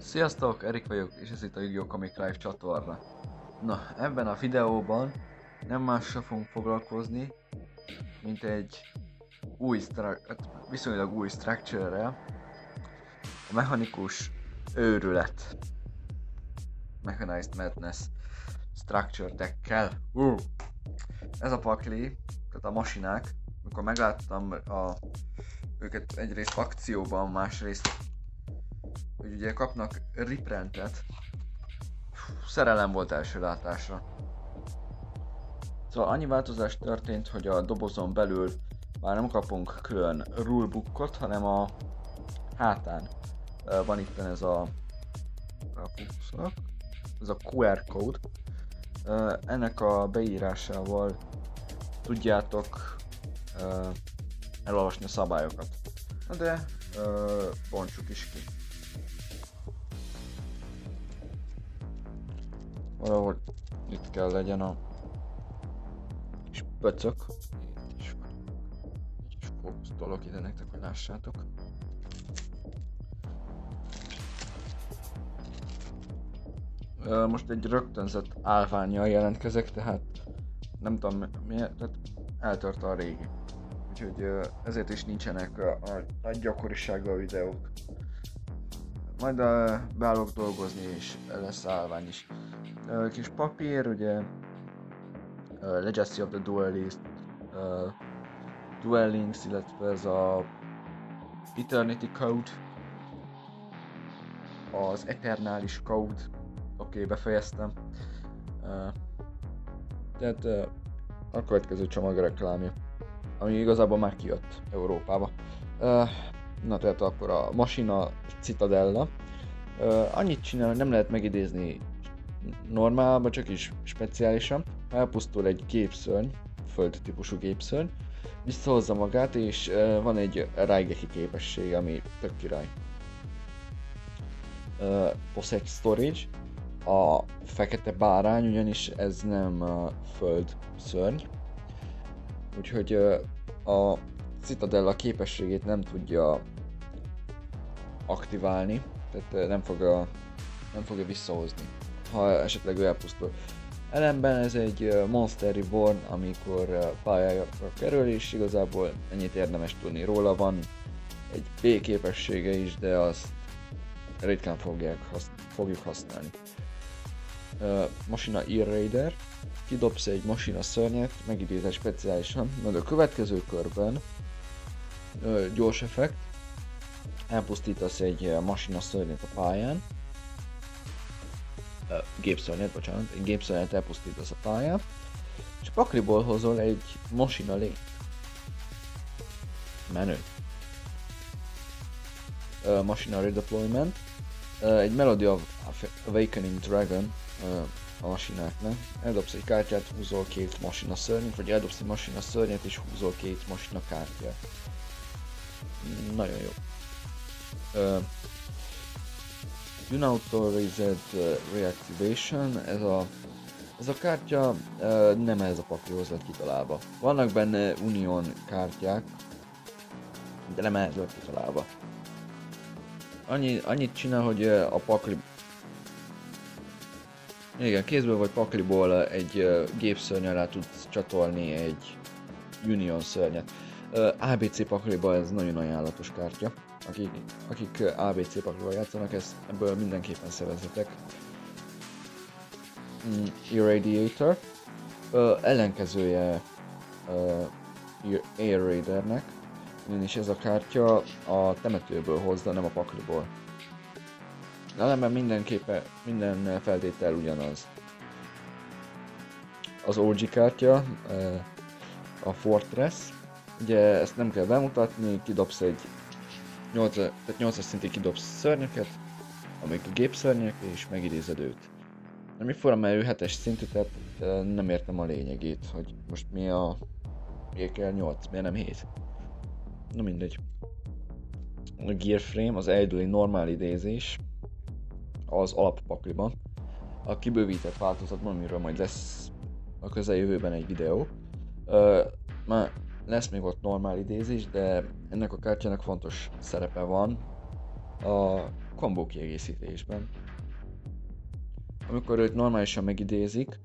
Sziasztok, Erik vagyok, és ez itt a Yu-Gi-Oh! Comic Live csatorna. Na, ebben a videóban nem mással fogunk foglalkozni, mint egy új, hát viszonylag új structure a mechanikus őrület. Mechanized Madness Structure deckkel. Uh. Ez a pakli, tehát a masinák, amikor megláttam a, őket egyrészt akcióban, másrészt hogy ugye kapnak reprentet. Szerelem volt első látásra. Szóval annyi változás történt, hogy a dobozon belül már nem kapunk külön rulebookot, hanem a hátán van itt ez a ez a QR code. Ennek a beírásával tudjátok elolvasni a szabályokat. De bontsuk is ki. Valahol itt kell legyen a kis pöcök. És fókusztolok ide nektek, hogy lássátok. Most egy rögtönzött állványjal jelentkezek, tehát nem tudom miért, tehát eltört a régi. Úgyhogy ezért is nincsenek a, a nagy gyakorisággal videók. Majd beállok dolgozni és lesz állvány is kis papír, ugye Legacy of the Duelist, Duel Links, illetve ez a Eternity Code, az Eternalis Code, oké, okay, befejeztem. Tehát a következő csomag reklámja, ami igazából már kijött Európába. Na tehát akkor a Masina Citadella. Annyit csinál, hogy nem lehet megidézni normálban, csak is speciálisan. Elpusztul egy gépszörny, föld típusú visszahozza magát, és uh, van egy Raigeki képesség, ami tök király. Uh, Possess Storage, a fekete bárány, ugyanis ez nem uh, föld szörny, úgyhogy uh, a Citadella képességét nem tudja aktiválni, tehát nem fogja, nem fogja visszahozni ha esetleg ő elpusztul. Ellenben ez egy Monster Reborn, amikor pályára kerül, és igazából ennyit érdemes tudni róla. Van egy B képessége is, de azt ritkán fogják, fogjuk használni. Masina E-Raider, kidobsz egy masina szörnyet, megidézel speciálisan, majd a következő körben uh, gyors effekt, elpusztítasz egy masina szörnyet a pályán, uh, gépszörnyet, bocsánat, egy gépszörnyet elpusztítasz a pályán, és pakliból hozol egy masina lényt. Menő. Uh, masina redeployment. Uh, egy Melody of Awakening Dragon uh, a masináknak. Eldobsz egy kártyát, húzol két masina szörnyet, vagy eldobsz egy masina szörnyet és húzol két masina kártyát. Nagyon jó. Uh, Unautorized uh, Reactivation, ez a, ez a kártya uh, nem ez a paklihoz lett kitalálva. Vannak benne Union kártyák, de nem ez lett kitalálva. Annyi, annyit csinál, hogy uh, a pakli... Igen, kézből vagy pakliból egy uh, gépszörny alá tudsz csatolni egy Union szörnyet. ABC pakliba ez nagyon ajánlatos kártya akik, akik ABC paklival játszanak, ezt, ebből mindenképpen szerezhetek. Mm, Irradiator, uh, ellenkezője Air Raidernek, ugyanis ez a kártya a temetőből hozza, nem a pakliból. Ellenben mindenképpen minden feltétel ugyanaz. Az OG kártya, a Fortress, ugye ezt nem kell bemutatni, kidobsz egy 8, tehát 8-as szintig kidobsz szörnyeket, amik gépszörnyek, és megidézed őt. Ami fura, ő 7-es szintű, tehát nem értem a lényegét, hogy most mi a... Miért kell 8, miért nem 7? Na mindegy. A Gear Frame, az egyedüli normál idézés az alappakliban. A kibővített változatban, amiről majd lesz a közeljövőben egy videó. Már lesz még ott normál idézés, de ennek a kártyának fontos szerepe van a kombó kiegészítésben. Amikor őt normálisan megidézik,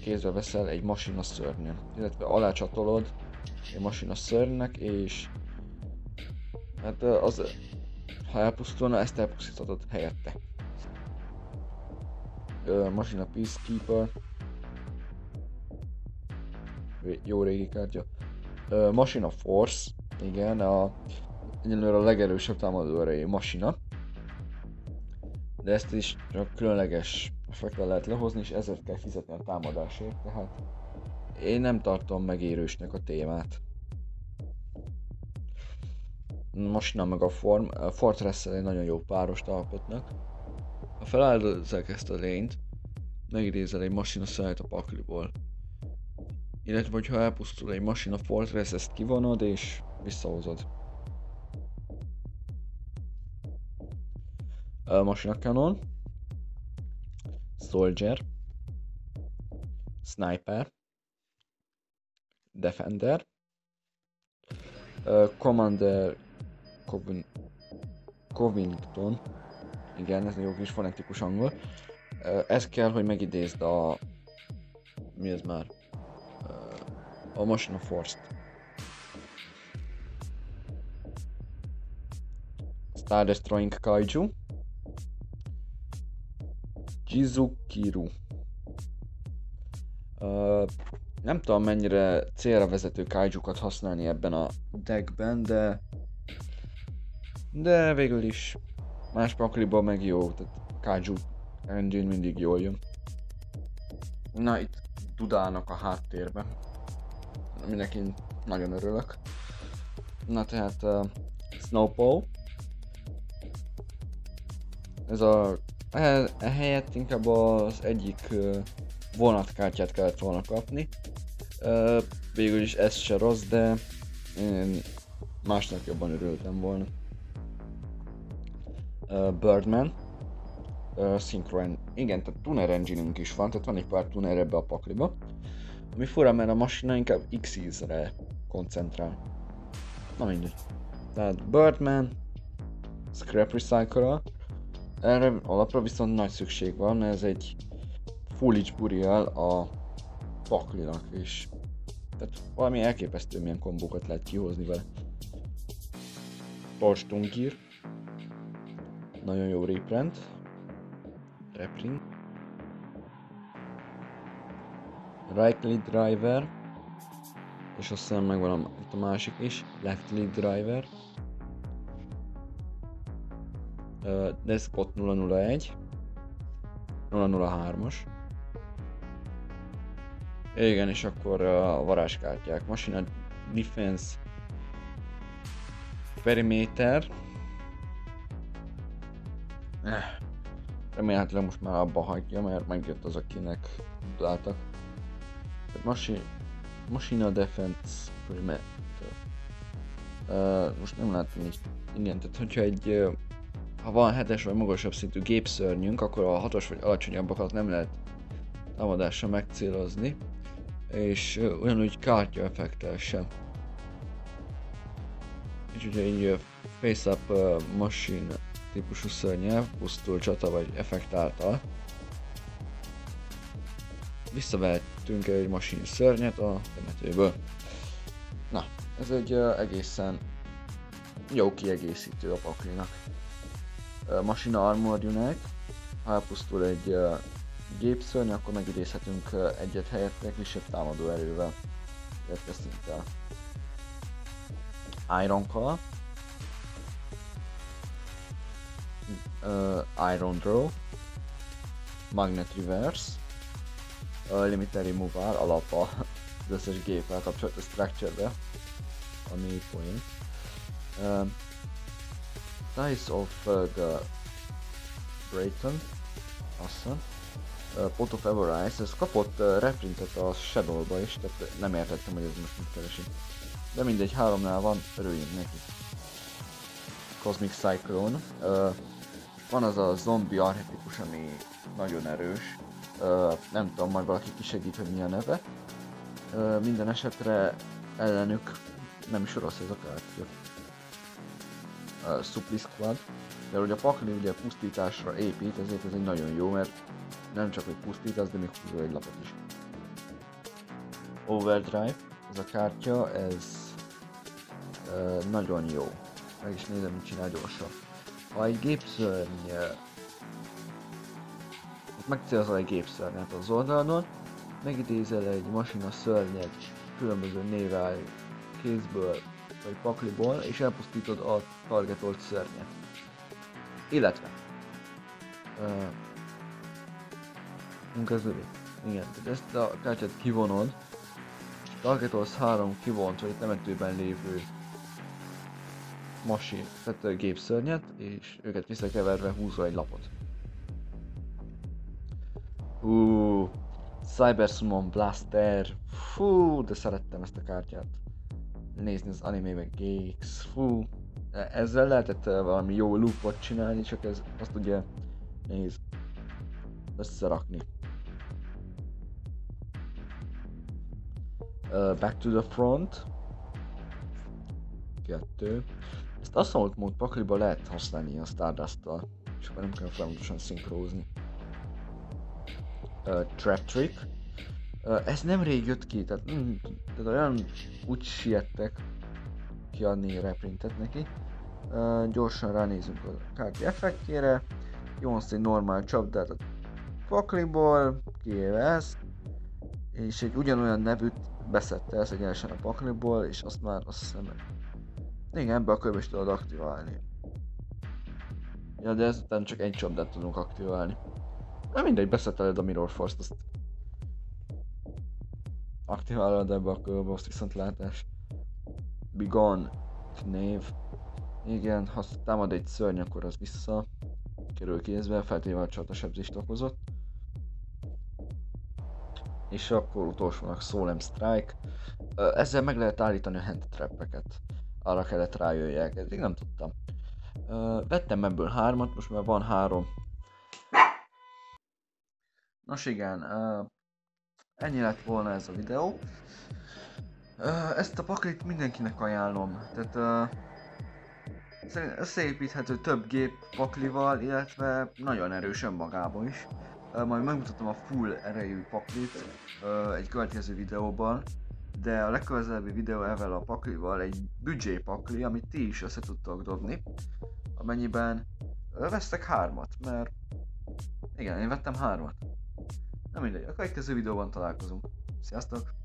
kézbe veszel egy masina szörnyen, illetve alácsatolod egy masina szörnynek, és hát az, ha elpusztulna, ezt elpusztíthatod helyette. Masina Peacekeeper, jó régi kártya. Masina Force, igen, a, egyelőre a legerősebb támadó erejű masina. De ezt is csak különleges effektel lehet lehozni, és ezért kell fizetni a támadásért, tehát én nem tartom megérősnek a témát. Masina meg a Form, a fortress egy nagyon jó párost alkotnak. Ha feláldozzák ezt a lényt, megidézel egy masina szájt a pakliból. Illetve, hogyha elpusztul egy masina Fortress, ezt kivonod és visszahozod. A masina Cannon. Soldier. Sniper. Defender. Commander Covin Covington. Igen, ez jó kis fonetikus angol. Ez kell, hogy megidézd a... Mi ez már? A Machine Force-t. Star Destroying Kaiju. Jizukiru. Uh, nem tudom mennyire célra vezető kaijukat használni ebben a deckben, de de végül is más pakliban meg jó, tehát kaiju engine mindig jól jön. Na itt dudálnak a háttérben mindenki nagyon örülök. Na tehát uh, Snowball. Ez a ehelyett inkább az egyik uh, vonatkártyát kellett volna kapni. Uh, végül is ez se rossz, de én másnak jobban örültem volna. Uh, Birdman. Uh, Synchro Igen, tehát tuner engine is van, tehát van egy pár tuner ebbe a pakliba. Ami fura, mert a masina inkább X-re koncentrál. Na mindegy. Tehát Birdman, Scrap Recycle erre alapra viszont nagy szükség van, mert ez egy Foolish Burial a paklinak, és tehát valami elképesztő milyen kombókat lehet kihozni vele. Torstungir, nagyon jó reprint, reprint, right lead driver, és azt hiszem megvan a, itt a másik is, left lead driver, uh, Despot 001, 003-as, igen, és akkor a varázskártyák. Machine Defense Perimeter. Eh, remélhetőleg most már abba hagyja, mert megjött az, akinek tudáltak. Machine, Machina Defense Perimeter. Uh, most nem látom így. Igen, tehát hogyha egy uh, ha van hetes vagy magasabb szintű gépszörnyünk, akkor a hatos vagy alacsonyabbakat nem lehet támadásra megcélozni, és uh, ugyanúgy kártya effektel sem. És ugye egy uh, face-up uh, machine típusú szörnyel, pusztul csata vagy effekt által visszavettünk egy masin szörnyet a temetőből. Na, ez egy egészen jó kiegészítő a paklinak. Machina Armor Unit, ha elpusztul egy gépszörny, akkor megidézhetünk egyet helyette kisebb támadó erővel. Érkeztünk el. Iron Call, Iron Draw, Magnet Reverse, a Limited Removal alap az összes géppel kapcsolatos structure-be, ami poén. Uh, Dice of uh, the Brayton, awesome. Uh, Pot of Everise, ez kapott uh, reprintet a Shadow-ba is, tehát nem értettem, hogy ez most mit keresi. De mindegy, háromnál van, örüljünk neki. Cosmic Cyclone. Uh, van az a zombi archetipus, ami nagyon erős, nem tudom, majd valaki kisegít, hogy mi a neve. Minden esetre ellenük nem is rossz ez a kártya. uh, Supply Squad, de hogy a pakli ugye pusztításra épít, ezért ez egy nagyon jó, mert nem csak hogy pusztítasz, de még húzol egy lapot is. Overdrive, ez a kártya, ez uh, nagyon jó. Meg is nézem, mit csinál gyorsan. Ha egy gépszörny uh, megcélzol egy gépszörnyet az oldalon, megidézel egy masina szörnyet különböző nével, kézből vagy pakliból, és elpusztítod a targetolt szörnyet. Illetve uh, munkazövi. Igen, tehát ezt a kártyát kivonod, targetolsz három kivont vagy temetőben lévő masin, tehát gépszörnyet, és őket visszakeverve húzol egy lapot. Hú, Cyber Summon Blaster, fú, de szerettem ezt a kártyát. Nézni az anime meg Geeks, fú. Ezzel lehetett valami jó loopot csinálni, csak ez azt ugye néz összerakni. Uh, back to the front. Kettő. Ezt azt mondom, hogy pakliba lehet használni a Stardust-tal, akkor nem kell folyamatosan szinkrózni uh, Trap Trick. Uh, ez nem rég jött ki, tehát, mm, tehát olyan úgy siettek kiadni reprintet neki. Uh, gyorsan ránézünk a kártya effektjére. Jonsz egy normál csapdát a pakliból, kiéve ezt, és egy ugyanolyan nevűt beszedte ezt egyenesen a pakliból, és azt már azt hiszem, igen, ebbe a körbe is tudod aktiválni. Ja, de ezután csak egy csapdát tudunk aktiválni. Na mindegy, beszeteled a Mirror Force-t, azt aktiválod ebbe a körbe, azt viszont látás. Be gone, név. Igen, ha támad egy szörny, akkor az vissza kerül kézbe, feltéve a csatasebzést okozott. És akkor utolsónak Solemn Strike. Ezzel meg lehet állítani a hand trappeket. Arra kellett rájöjjek, eddig nem tudtam. Vettem ebből hármat, most már van három Nos igen, ennyi lett volna ez a videó. Ezt a paklit mindenkinek ajánlom. Tehát szerint összeépíthető több gép paklival, illetve nagyon erős önmagában is. Majd megmutatom a full erejű paklit egy következő videóban, de a legközelebbi videó ezzel a paklival egy büdzsé pakli, amit ti is össze tudtok dobni, amennyiben vesztek hármat, mert igen, én vettem hármat. Na mindegy, a következő videóban találkozunk. Sziasztok!